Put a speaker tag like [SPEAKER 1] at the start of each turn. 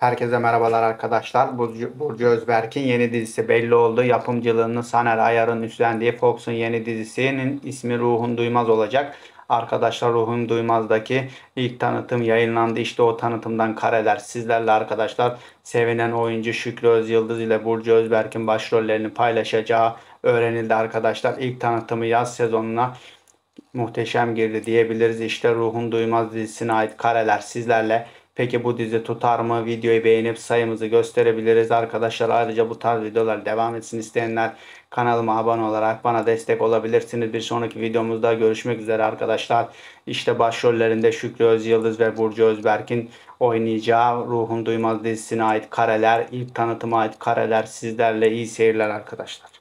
[SPEAKER 1] Herkese merhabalar arkadaşlar. Burcu, Burcu Özberk'in yeni dizisi belli oldu. Yapımcılığını Saner Ayar'ın üstlendiği Fox'un yeni dizisinin ismi Ruhun Duymaz olacak. Arkadaşlar Ruhun Duymaz'daki ilk tanıtım yayınlandı. İşte o tanıtımdan kareler sizlerle arkadaşlar. Sevinen oyuncu Şükrü Özyıldız ile Burcu Özberk'in başrollerini paylaşacağı öğrenildi arkadaşlar. İlk tanıtımı yaz sezonuna muhteşem girdi diyebiliriz. İşte Ruhun Duymaz dizisine ait kareler sizlerle. Peki bu dizi tutar mı? Videoyu beğenip sayımızı gösterebiliriz arkadaşlar. Ayrıca bu tarz videolar devam etsin isteyenler kanalıma abone olarak bana destek olabilirsiniz. Bir sonraki videomuzda görüşmek üzere arkadaşlar. İşte başrollerinde Şükrü Özyıldız ve Burcu Özberk'in oynayacağı Ruhun Duymaz dizisine ait kareler, ilk tanıtıma ait kareler sizlerle iyi seyirler arkadaşlar.